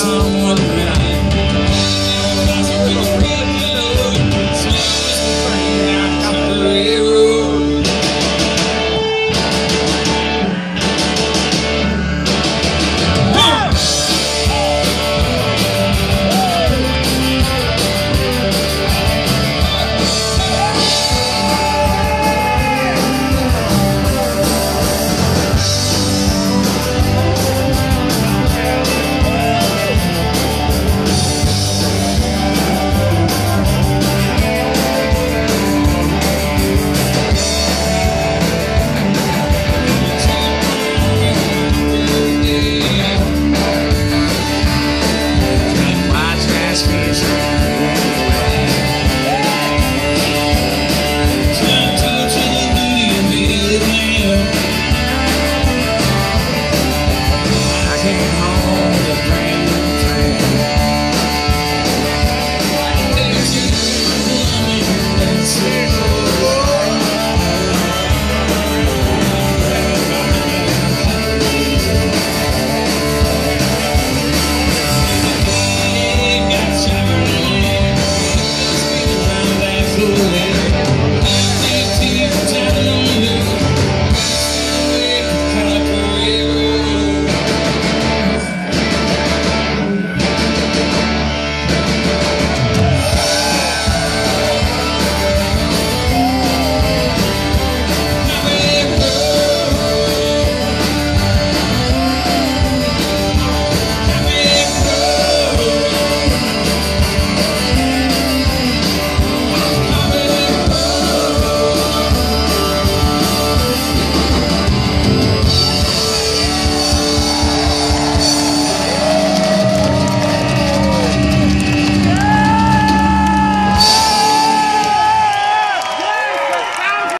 someone